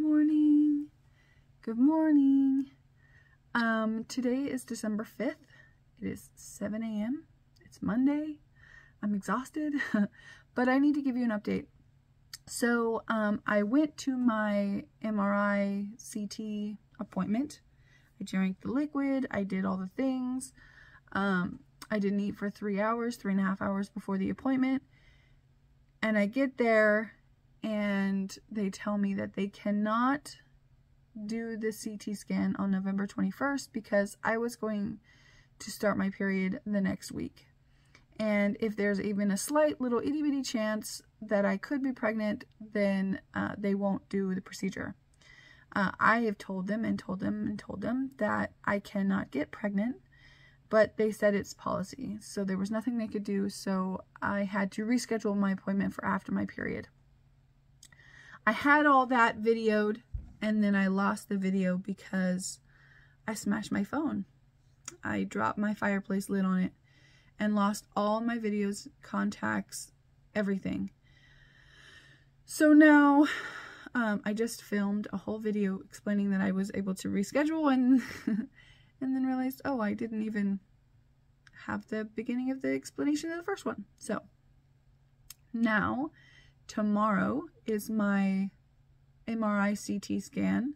morning. Good morning. Um, today is December 5th. It is 7 a.m. It's Monday. I'm exhausted, but I need to give you an update. So, um, I went to my MRI CT appointment. I drank the liquid. I did all the things. Um, I didn't eat for three hours, three and a half hours before the appointment. And I get there and they tell me that they cannot do the CT scan on November 21st because I was going to start my period the next week. And if there's even a slight little itty bitty chance that I could be pregnant, then uh, they won't do the procedure. Uh, I have told them and told them and told them that I cannot get pregnant, but they said it's policy. So there was nothing they could do. So I had to reschedule my appointment for after my period. I had all that videoed and then I lost the video because I smashed my phone. I dropped my fireplace lid on it and lost all my videos, contacts, everything. So now um, I just filmed a whole video explaining that I was able to reschedule and and then realized, oh, I didn't even have the beginning of the explanation of the first one. So now tomorrow is my MRI CT scan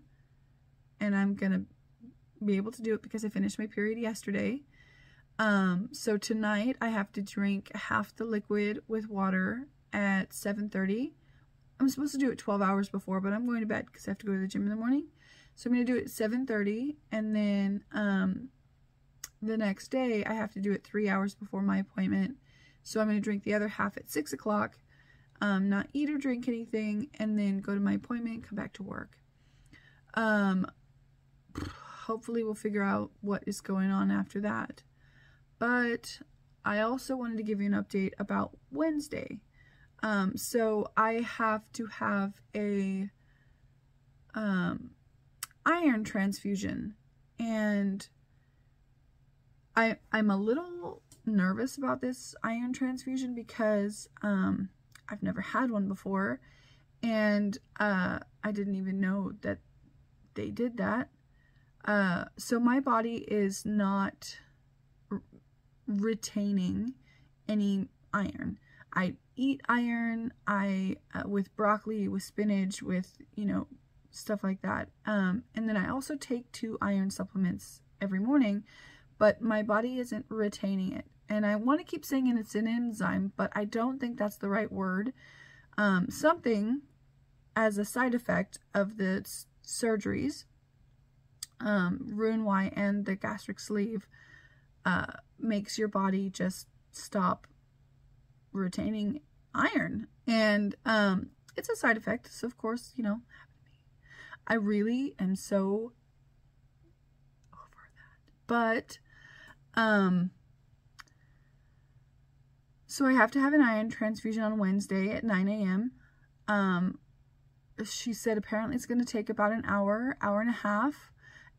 and I'm going to be able to do it because I finished my period yesterday. Um, so tonight I have to drink half the liquid with water at 7.30. I'm supposed to do it 12 hours before, but I'm going to bed because I have to go to the gym in the morning. So I'm going to do it at 7.30 and then um, the next day I have to do it three hours before my appointment. So I'm going to drink the other half at 6 o'clock, um, not eat or drink anything, and then go to my appointment come back to work. Um, hopefully we'll figure out what is going on after that. But I also wanted to give you an update about Wednesday. Um, so I have to have a um, iron transfusion and I, I'm a little nervous about this iron transfusion because um, I've never had one before and uh, I didn't even know that they did that. Uh, so my body is not retaining any iron. I eat iron, I, uh, with broccoli, with spinach, with, you know, stuff like that. Um, and then I also take two iron supplements every morning, but my body isn't retaining it. And I want to keep saying it's an enzyme, but I don't think that's the right word. Um, something as a side effect of the surgeries, um, Roux-en-Y and the gastric sleeve, uh, makes your body just stop retaining iron. And um, it's a side effect. So, of course, you know, I really am so over that. But, um, so I have to have an iron transfusion on Wednesday at 9 a.m. Um, she said apparently it's going to take about an hour, hour and a half,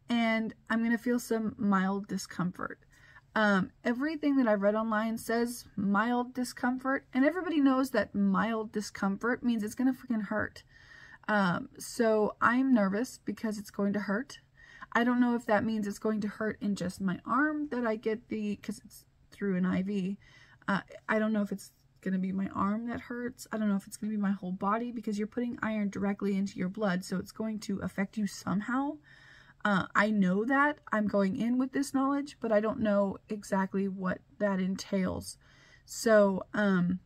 and I'm going to feel some mild discomfort. Um, everything that I've read online says mild discomfort, and everybody knows that mild discomfort means it's going to freaking hurt. Um, so I'm nervous because it's going to hurt. I don't know if that means it's going to hurt in just my arm that I get the, because it's through an IV. Uh, I don't know if it's going to be my arm that hurts. I don't know if it's going to be my whole body because you're putting iron directly into your blood, so it's going to affect you somehow. Uh, I know that I'm going in with this knowledge, but I don't know exactly what that entails. So, um,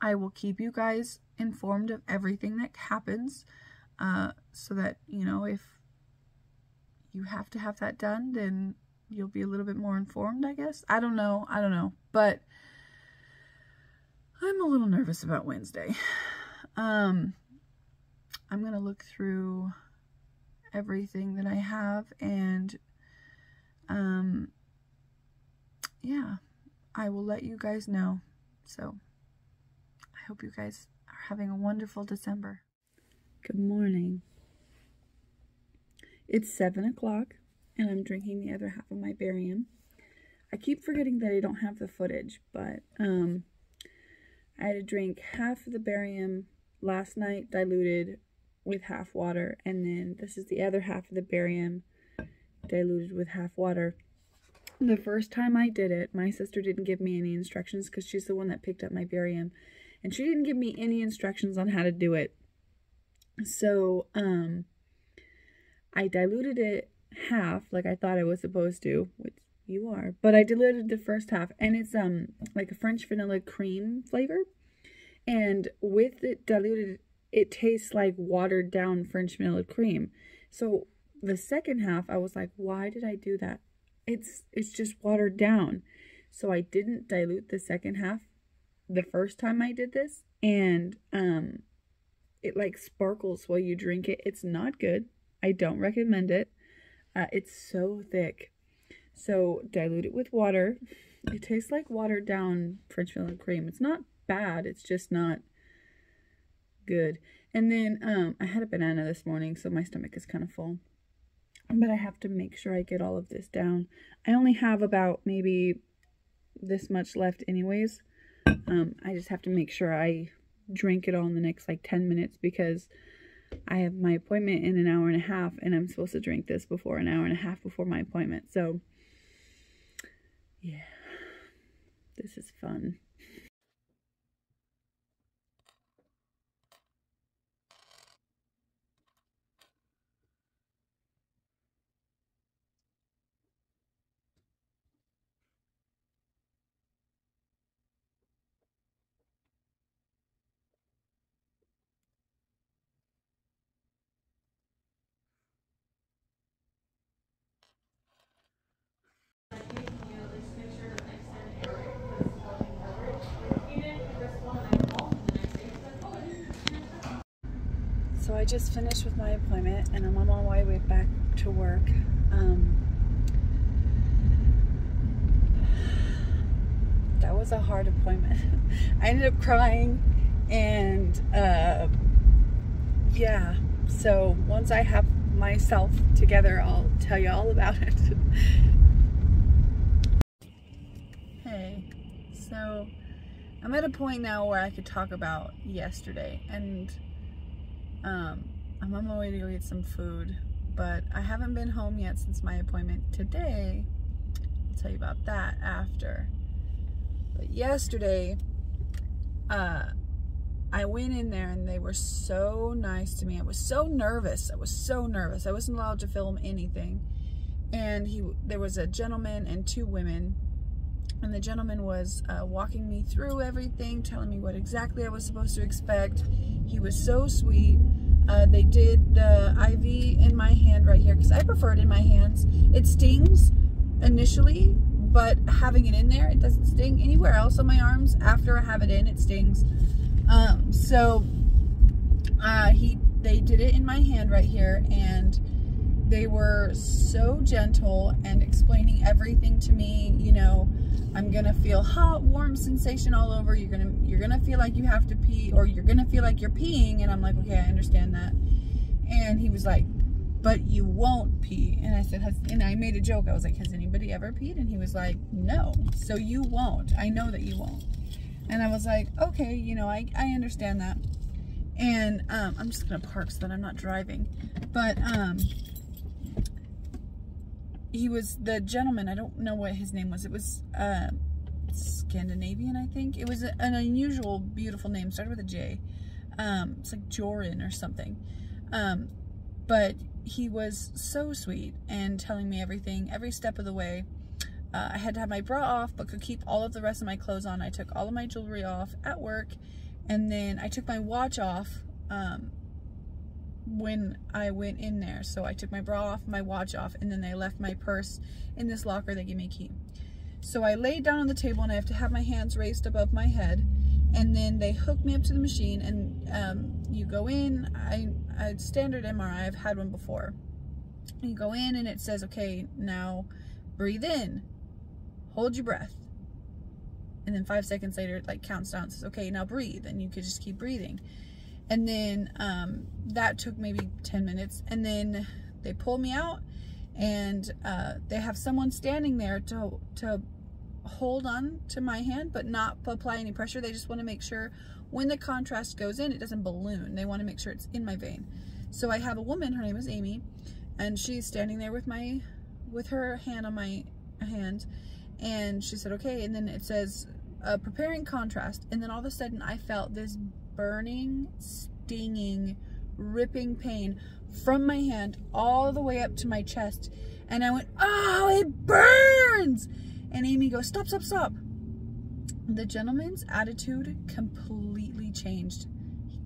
I will keep you guys informed of everything that happens, uh, so that, you know, if you have to have that done, then you'll be a little bit more informed, I guess. I don't know. I don't know. But I'm a little nervous about Wednesday. Um, I'm going to look through everything that I have and um yeah, I will let you guys know. So I hope you guys are having a wonderful December. Good morning. It's 7 o'clock and I'm drinking the other half of my barium. I keep forgetting that I don't have the footage, but um, I had to drink half of the barium last night diluted with half water. And then this is the other half of the barium diluted with half water. The first time I did it, my sister didn't give me any instructions because she's the one that picked up my barium. And she didn't give me any instructions on how to do it. So, um, I diluted it half like I thought I was supposed to, which you are. But I diluted the first half and it's um like a French vanilla cream flavor. And with it diluted, it tastes like watered down French vanilla cream. So the second half, I was like, why did I do that? It's it's just watered down. So I didn't dilute the second half the first time I did this. And um it like sparkles while you drink it. It's not good. I don't recommend it. Uh, it's so thick. So dilute it with water. It tastes like watered down French vanilla cream. It's not bad. It's just not good. And then um, I had a banana this morning, so my stomach is kind of full. But I have to make sure I get all of this down. I only have about maybe this much left anyways. Um, I just have to make sure I drink it all in the next like 10 minutes because I have my appointment in an hour and a half and I'm supposed to drink this before an hour and a half before my appointment. So, yeah, this is fun. I just finished with my appointment and I'm on my way back to work. Um, that was a hard appointment. I ended up crying and uh, yeah, so once I have myself together, I'll tell you all about it. hey, so I'm at a point now where I could talk about yesterday and um, I'm on my way to go get some food, but I haven't been home yet since my appointment today. I'll tell you about that after. But yesterday, uh, I went in there and they were so nice to me. I was so nervous. I was so nervous. I wasn't allowed to film anything. And he, there was a gentleman and two women. And the gentleman was uh, walking me through everything, telling me what exactly I was supposed to expect. He was so sweet. Uh, they did the IV in my hand right here because I prefer it in my hands. It stings initially, but having it in there, it doesn't sting anywhere else on my arms. After I have it in, it stings. Um, so uh, he, they did it in my hand right here, and they were so gentle and explaining everything to me. You know, I'm gonna feel hot, warm sensation all over. You're gonna you're gonna feel like you have to pee, or you're gonna feel like you're peeing. And I'm like, okay, I understand that. And he was like, but you won't pee. And I said, and I made a joke. I was like, has anybody ever peed? And he was like, no. So you won't. I know that you won't. And I was like, okay, you know, I, I understand that. And um, I'm just to park so that I'm not driving. But um, he was the gentleman. I don't know what his name was. It was uh, Scandinavian, I think. It was an unusual, beautiful name. Started with a J. Um, it's like Joran or something. Um, but he was so sweet and telling me everything every step of the way. Uh, I had to have my bra off, but could keep all of the rest of my clothes on. I took all of my jewelry off at work, and then I took my watch off um, when I went in there. So I took my bra off, my watch off, and then they left my purse in this locker. They gave me a key. So I laid down on the table, and I have to have my hands raised above my head, and then they hooked me up to the machine, and um, you go in. I, a standard MRI, I've had one before. You go in, and it says, okay, now breathe in hold your breath. And then five seconds later, it like counts down, says, okay, now breathe. And you could just keep breathing. And then um, that took maybe 10 minutes. And then they pull me out and uh, they have someone standing there to, to hold on to my hand, but not apply any pressure. They just want to make sure when the contrast goes in, it doesn't balloon. They want to make sure it's in my vein. So I have a woman, her name is Amy, and she's standing there with my, with her hand on my hand, and she said, okay, and then it says, uh, preparing contrast, and then all of a sudden I felt this burning, stinging, ripping pain from my hand all the way up to my chest, and I went, oh, it burns! And Amy goes, stop, stop, stop. The gentleman's attitude completely changed.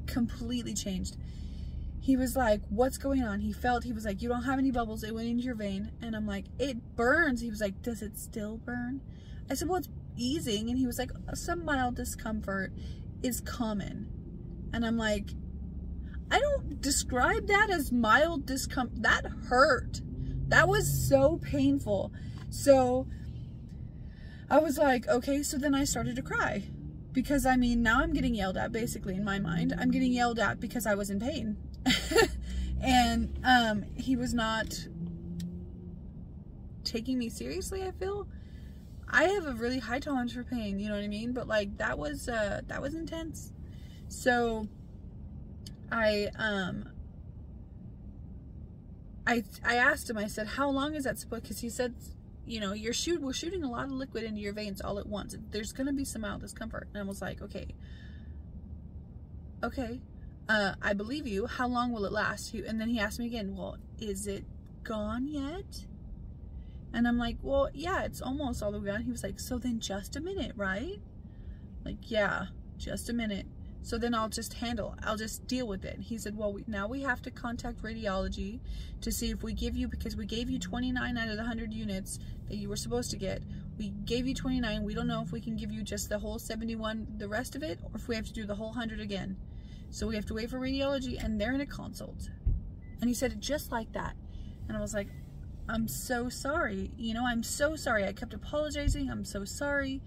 Completely changed. He was like, what's going on? He felt, he was like, you don't have any bubbles. It went into your vein. And I'm like, it burns. He was like, does it still burn? I said, well, it's easing. And he was like, some mild discomfort is common. And I'm like, I don't describe that as mild discomfort. That hurt. That was so painful. So I was like, okay, so then I started to cry. Because I mean, now I'm getting yelled at basically in my mind. I'm getting yelled at because I was in pain. and um, he was not taking me seriously, I feel. I have a really high tolerance for pain, you know what I mean? But like that was uh that was intense. So I um I I asked him, I said, how long is that supposed because he said you know, you're shoot we're shooting a lot of liquid into your veins all at once. There's gonna be some mild discomfort. And I was like, okay. Okay. Uh, I believe you. How long will it last? And then he asked me again, well, is it gone yet? And I'm like, well, yeah, it's almost all the way gone. He was like, so then just a minute, right? Like, yeah, just a minute. So then I'll just handle, I'll just deal with it. He said, well, we, now we have to contact radiology to see if we give you, because we gave you 29 out of the 100 units that you were supposed to get. We gave you 29. We don't know if we can give you just the whole 71, the rest of it, or if we have to do the whole 100 again. So we have to wait for radiology and they're in a consult. And he said it just like that. And I was like, I'm so sorry. You know, I'm so sorry. I kept apologizing. I'm so sorry.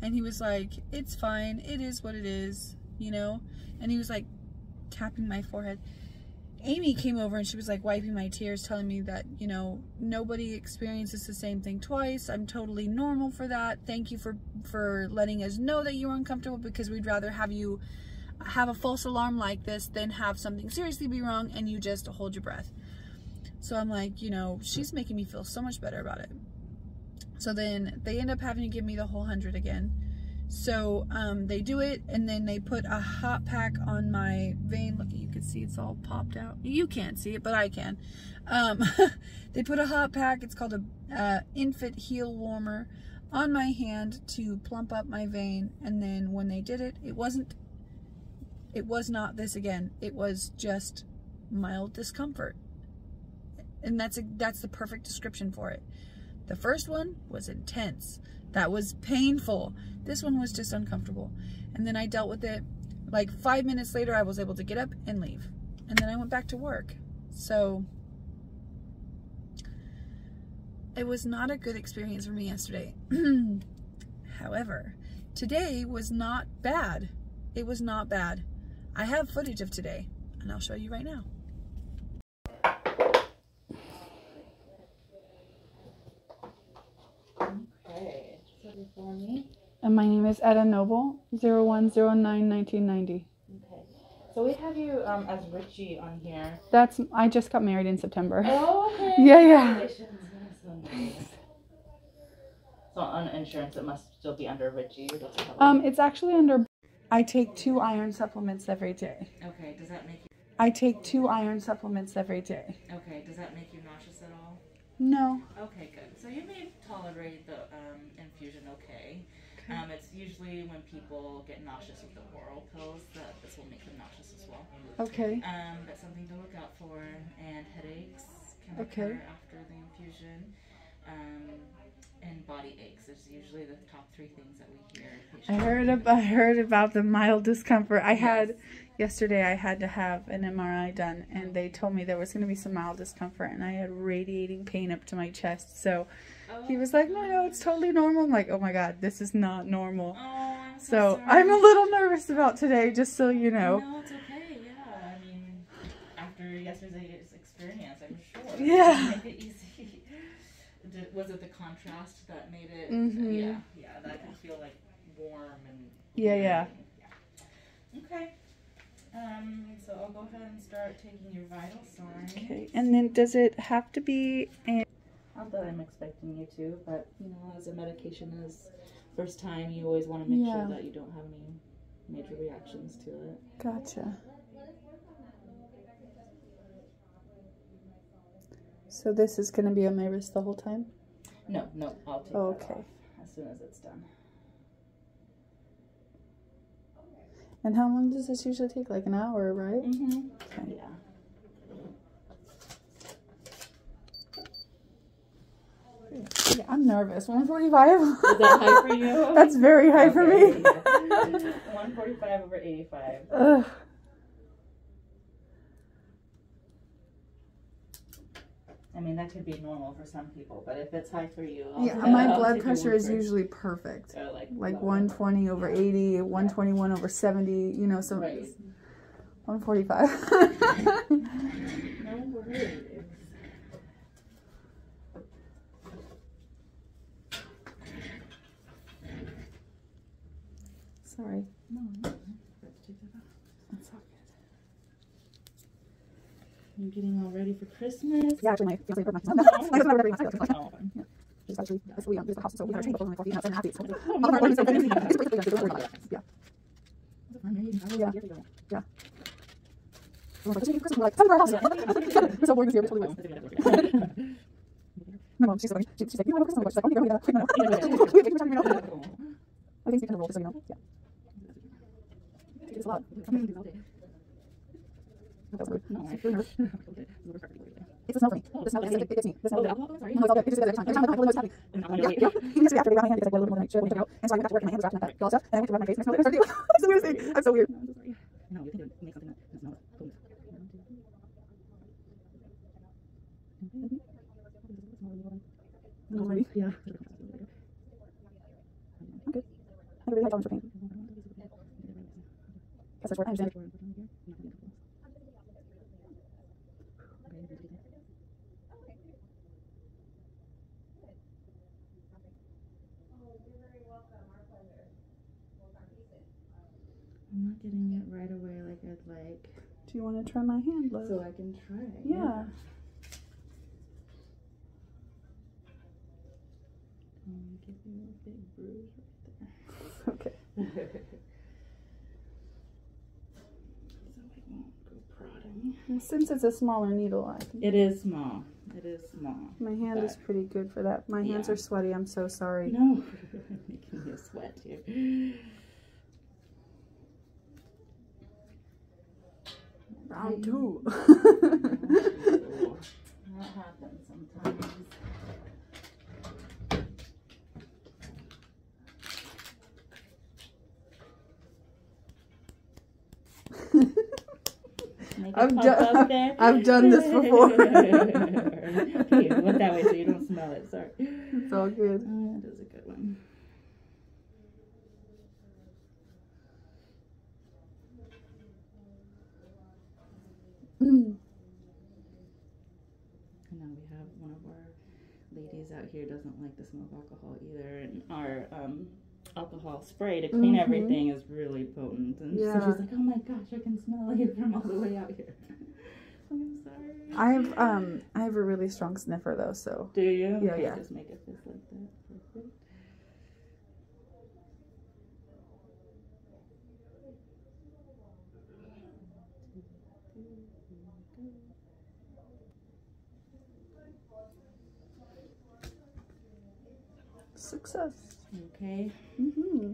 And he was like, it's fine. It is what it is you know? And he was like tapping my forehead. Amy came over and she was like wiping my tears, telling me that, you know, nobody experiences the same thing twice. I'm totally normal for that. Thank you for, for letting us know that you were uncomfortable because we'd rather have you have a false alarm like this than have something seriously be wrong and you just hold your breath. So I'm like, you know, she's making me feel so much better about it. So then they end up having to give me the whole hundred again. So um, they do it and then they put a hot pack on my vein. Look, you can see it's all popped out. You can't see it, but I can. Um, they put a hot pack. It's called a uh, infant heel warmer on my hand to plump up my vein. And then when they did it, it wasn't, it was not this again. It was just mild discomfort. And that's a, that's the perfect description for it. The first one was intense. That was painful. This one was just uncomfortable. And then I dealt with it. Like five minutes later, I was able to get up and leave. And then I went back to work. So it was not a good experience for me yesterday. However, today was not bad. It was not bad. I have footage of today, and I'll show you right now. For me? And my name is Etta Noble, 0109-1990. Okay. So we have you um, as Richie on here. That's, I just got married in September. Oh, okay. Yeah, yeah. So on insurance, it must still be under Richie. Um, it's actually under. I take two iron supplements every day. Okay. Does that make you? I take two iron supplements every day. Okay. Does that make you nauseous at all? No. Okay, good. So you may tolerate the um, infusion okay. okay. Um, it's usually when people get nauseous with the oral pills that this will make them nauseous as well. Okay. Um, that's something to look out for. And headaches can okay. occur after the infusion. Um, and body aches is usually the top three things that we hear. I heard about, I heard about the mild discomfort. I yes. had yesterday I had to have an MRI done and they told me there was going to be some mild discomfort and I had radiating pain up to my chest. So he was like, no, no, it's totally normal. I'm like, oh my God, this is not normal. Oh, I'm so, so I'm a little nervous about today, just so you know. No, it's okay. Yeah. I mean, after yesterday's experience, I'm sure. Yeah. Make it easy. Was it the contrast that made it? Mm -hmm. Yeah. Yeah. That can feel like warm and. Yeah, yeah. yeah. Okay. Um, so I'll go ahead and start taking your vital signs. Okay, and then does it have to be in Not that I'm expecting you to, but you know, as a medication is first time, you always want to make Yeah. sure that you don't have any major reactions to it. Gotcha. So this is gonna be on my wrist the whole time? No, no, I'll take Oh, that okay. off as soon as it's done. And how long does this usually take? Like an hour, right? Mm-hmm. Okay. Yeah. Yeah, I'm nervous. 145? Is that high for you? That's very high for me. Yeah. 145 over 85. Ugh. I mean, that could be normal for some people, but if it's high for you, I'll, Yeah, my I'll blood pressure is usually perfect. Or like Like lower. 120 over 80, 121 over 70, you know, so Right. 145. No worries. Sorry. No, no, let's take that off. That's all good. You getting all ready for Christmas? Yeah, actually, my fiance broke my Oh. I don't know where everything Oh. She's actually, that's we, um, there's a house, so we have a but only four feet, and it's seven and a half feet, so. Oh, All of our no, apartments are no, very- no, no. it's pretty clean, don't worry about it. Yeah. Yeah. Yeah. Someone's like, "Christmas, Christmas," we're like, "Come to our house." It's so boring this year, but totally. My mom, she's so funny. She, she's like, you know, I have Christmas. She's like, oh, you know, you know, no, no. Wait, wait, wait, wait, wait, wait, wait. I think you can roll, just so you know. Yeah. It's a lot. Rude. It's really nervous. It's the smell for me. The smell, it, gets me. The smell. Oh, No, alcohol, sorry. it's all good. It just goes every time. Every time I really know it's happening. Yeah, yeah. Even yesterday after my hand, it's like, well, a little more than I should. When I took out. And so I went back to work and my hand was wrapped in that gauze stuff. And I went to rub my face and I smelled it and I started to It's the weirdest thing. I'm so weird. No, you can. Make something that smells cool. Already? Yeah. Okay. I have a really high tolerance for pain. Guess that's where I understand. I'm not getting it right away like I'd like. Do you want to try my hand, love? So I can try. Yeah. I'm give you a big bruise Okay. right there. so I won't go prodding. And since it's a smaller needle, I can. It is small. It is small. My hand is pretty good for that. My hands are sweaty. I'm so sorry. No, making me sweat here. Round mm. two. That happens sometimes. I've done- up there. I've done this before. okay, went that way so you don't smell it. Sorry. it's all good. Uh, that is a good one. Mm. And now we have one of our ladies out here doesn't like the smell of alcohol either, and our um, alcohol spray to clean Mhm. everything is really potent. And Yeah. so she's like, "Oh my gosh, I can smell it from all the way out here." I'm sorry. I have um I have a really strong sniffer though, so Do you? Yeah, Okay, yeah. Just make fist like that. Perfect. Success. Okay. Mm-hmm.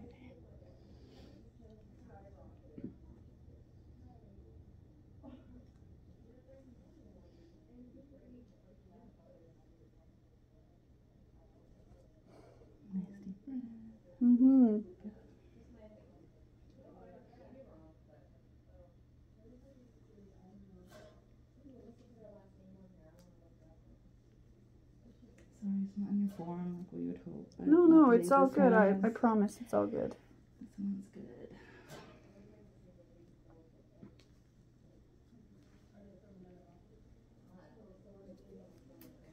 Nice deep breath. Mm-hmm. Sorry, it's not in your form like we would hope. But No, no, it's all good. I, I promise it's all good. This one's good.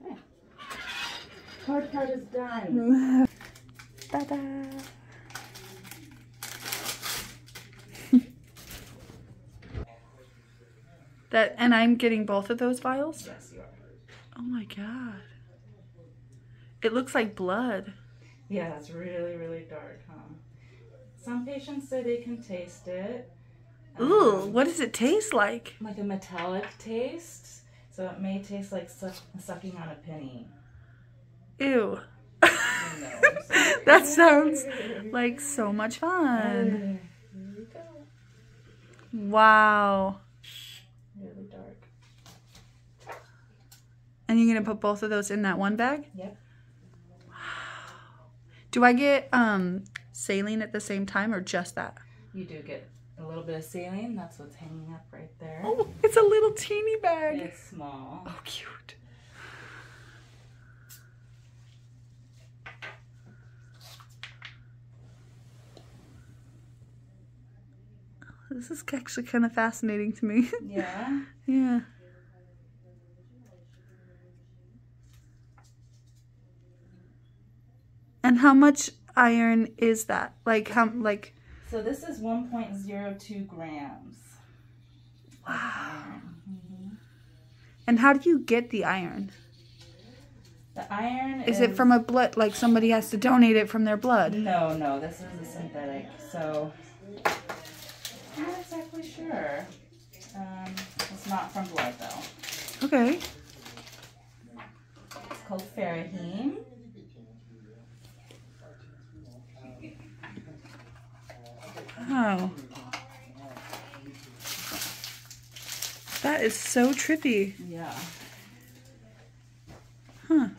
Okay. Hard part is done. Ta-da! That and I'm getting both of those vials. Yes, you are. Oh my god. It looks like blood. Yeah, it's really, really dark, huh? Some patients say they can taste it. Ooh, Um, what does it taste like? Like a metallic taste. So it may taste like suck, sucking on a penny. Ew. Know, that sounds like so much fun. Here we go. Wow. Really dark. And you're gonna put both of those in that one bag? Yep. Do I get um saline at the same time or just that? You do get a little bit of saline. That's what's hanging up right there. Oh, it's a little teeny bag. It's small. Oh, cute. This is actually kind of fascinating to me. Yeah. yeah. And how much iron is that? Like how like So this is 1.02 grams. wow. Mhm. And how do you get the iron? The iron Is is it from a blood like somebody has to donate it from their blood? No, no, this is a synthetic. So I'm not exactly sure. Um, it's not from blood though. Okay. It's called Feraheme. Wow. That is so trippy. Yeah. Huh.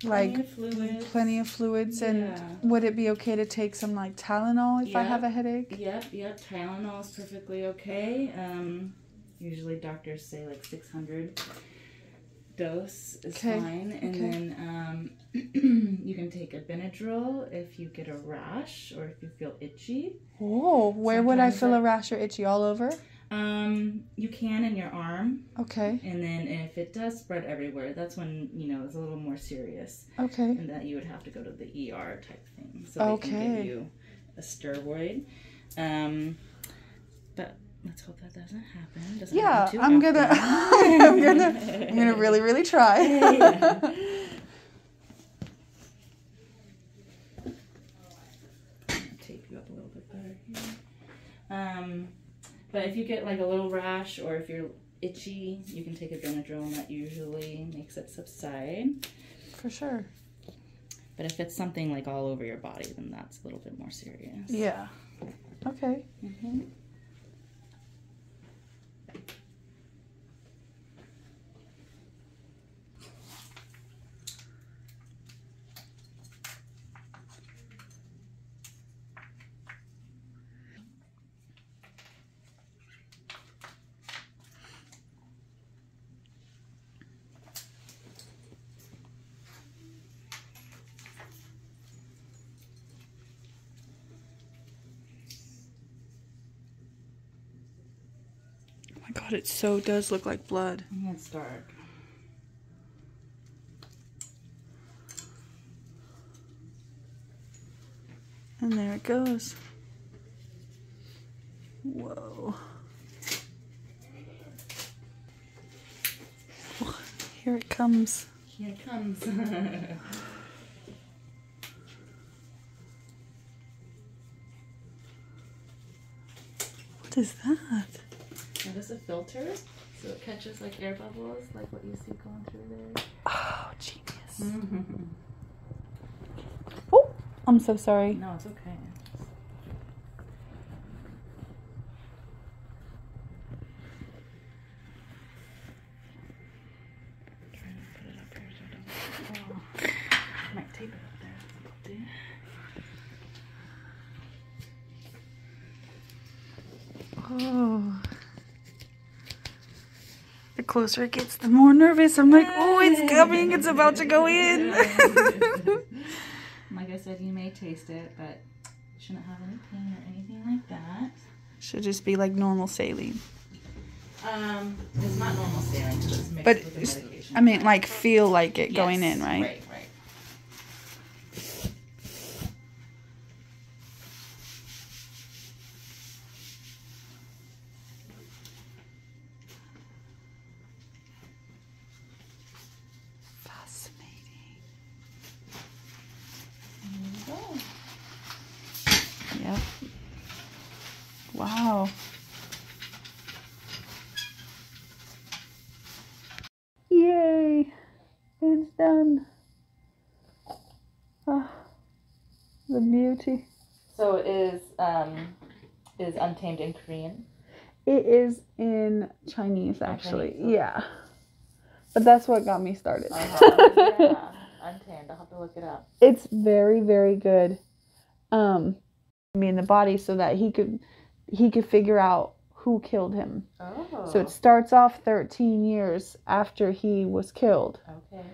Plenty Like of fluids. plenty of fluids and Yeah. would it be okay to take some like Tylenol if I have a headache? Yep, yep. Tylenol is perfectly okay. Um, usually doctors say like 600 dose is Okay, fine. And okay. then um, you can take a Benadryl if you get a rash or if you feel itchy. Oh, where would I Sometimes feel I- a rash or itchy all over? Um, you can in your arm, Okay. and then if it does spread everywhere, that's when you know it's a little more serious, Okay. and that you would have to go to the ER type thing. So they can give you a steroid. Um, let's hope that doesn't happen. Doesn't Yeah, happen I'm gonna. I'm gonna I'm gonna really really try. Yeah. tape you up a little bit better here. Um, but if you get like a little rash or if you're itchy, you can take a Benadryl and that usually makes it subside. For sure. But if it's something like all over your body, then that's a little bit more serious. Yeah. Okay. hmm god, it so does look like blood. Yeah, it's dark. And there it goes. Whoa. Here it comes. Here it comes. What is that? That is a filter, so it catches like air bubbles, like what you see going through there. Oh, genius. Mm-hmm. Oh, I'm so sorry. No, it's okay. Trying to put it up here so it don't fall. Might tape it up there. That's what I'll do. Oh. The closer it gets, the more nervous. I'm like, oh, it's coming. It's about to go in. like I said, you may taste it, but shouldn't have any pain or anything like that. Should just be like normal saline. Um, it's not normal saline it's mixed But with the medication. I mean, like feel like it going in, right? Right, right. it's done. Oh, the beauty. So is um is Untamed in Korean? It is in Chinese, actually. Chinese. Yeah. But that's what got me started. Uh-huh. yeah. Untamed. I'll have to look it up. it's very, very good. Um, me in the body so that he could he could figure out who killed him. Oh. So it starts off 13 years after he was killed. okay.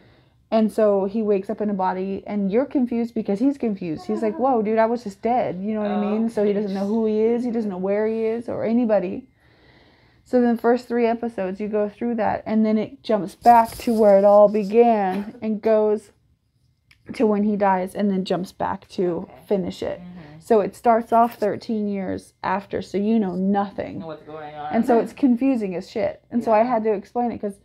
And so he wakes up in a body, and you're confused because he's confused. He's like, Whoa, dude, I was just dead. You know what I mean? So he doesn't know who he is, he doesn't know where he is, or anybody. So then, the first three episodes, you go through that, and then it jumps back to where it all began and goes to when he dies, and then jumps back to Okay. finish it. Mm-hmm. So it starts off 13 years after, so you know nothing. Know what's going on? And so it's confusing as shit. And so I had to explain it because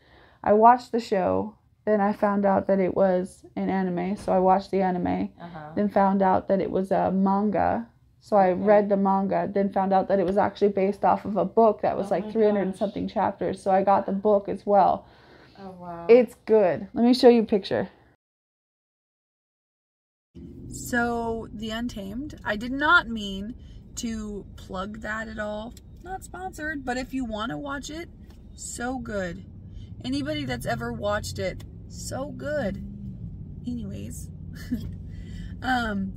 I watched the show, then I found out that it was an anime, so I watched the anime, Uh-huh. then found out that it was a manga. So I Okay. read the manga, then found out that it was actually based off of a book that was Oh like my 300 and something chapters. So I got the book as well. Oh wow. It's good. Let me show you a picture. So, The Untamed, I did not mean to plug that at all. Not sponsored, but if you want to watch it, so good. Anybody that's ever watched it, so good. Anyways, um,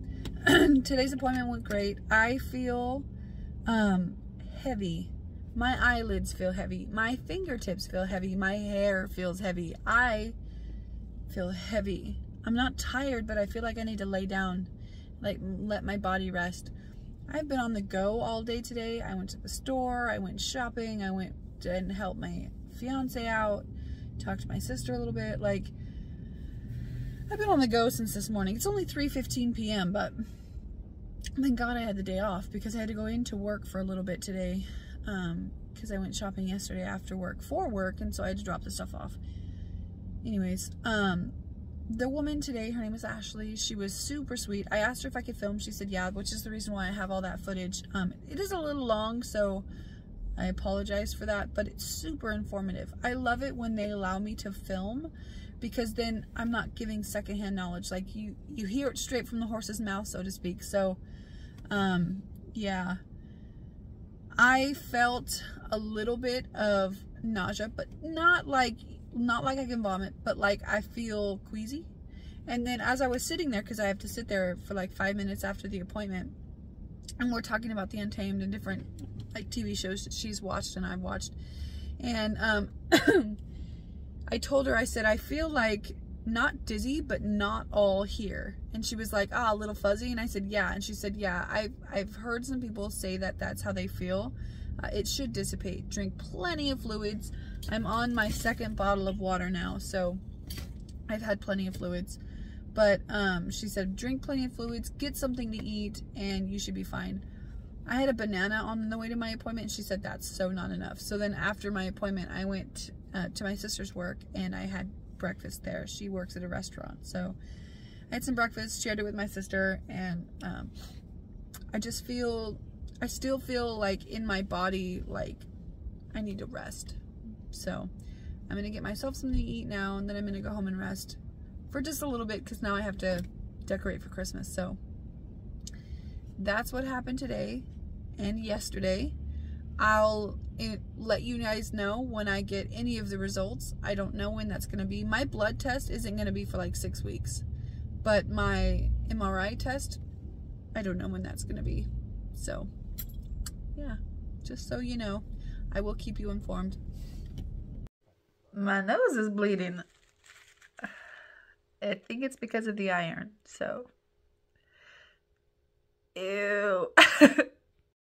today's appointment went great. I feel um, heavy. My eyelids feel heavy. My fingertips feel heavy. My hair feels heavy. I feel heavy. I'm not tired, but I feel like I need to lay down, like let my body rest. I've been on the go all day today. I went to the store, I went shopping, I went and helped my fiance out, talked to my sister a little bit. Like I've been on the go since this morning. It's only 3:15 p.m., but thank God I had the day off because I had to go into work for a little bit today. Um, because I went shopping yesterday after work for work, and so I had to drop the stuff off. Anyways, um, the woman today, her name is Ashley. She was super sweet. I asked her if I could film. She said yeah, which is the reason why I have all that footage. Um, it is a little long, so I apologize for that, but it's super informative. I love it when they allow me to film because then I'm not giving secondhand knowledge. Like you, you hear it straight from the horse's mouth, so to speak. So, um, yeah. I felt a little bit of nausea, but not like not like I can vomit, but like I feel queasy. And then as I was sitting there, because I have to sit there for like five minutes after the appointment, and we're talking about the Untamed and different like TV shows that she's watched and I've watched, and um, I told her I said I feel like not dizzy, but not all here. And she was like, ah, a little fuzzy. And I said, yeah. And she said, yeah, I've, I've heard some people say that that's how they feel. Uh, it should dissipate. Drink plenty of fluids. I'm on my second bottle of water now, so I've had plenty of fluids. But um, she said, drink plenty of fluids, get something to eat, and you should be fine. I had a banana on the way to my appointment, and she said that's so not enough. So then after my appointment, I went uh, to my sister's work, and I had breakfast there. She works at a restaurant, so I had some breakfast, shared it with my sister, and um, I just feel, I still feel like in my body, like I need to rest. So I'm gonna get myself something to eat now, and then I'm gonna go home and rest for just a little bit because now I have to decorate for Christmas. So that's what happened today and yesterday. I'll eh, let you guys know when I get any of the results. I don't know when that's going to be. My blood test isn't going to be for like six weeks, but my MRI test, I don't know when that's going to be. So, yeah, just so you know, I will keep you informed. My nose is bleeding. I think it's because of the iron, so. Ew.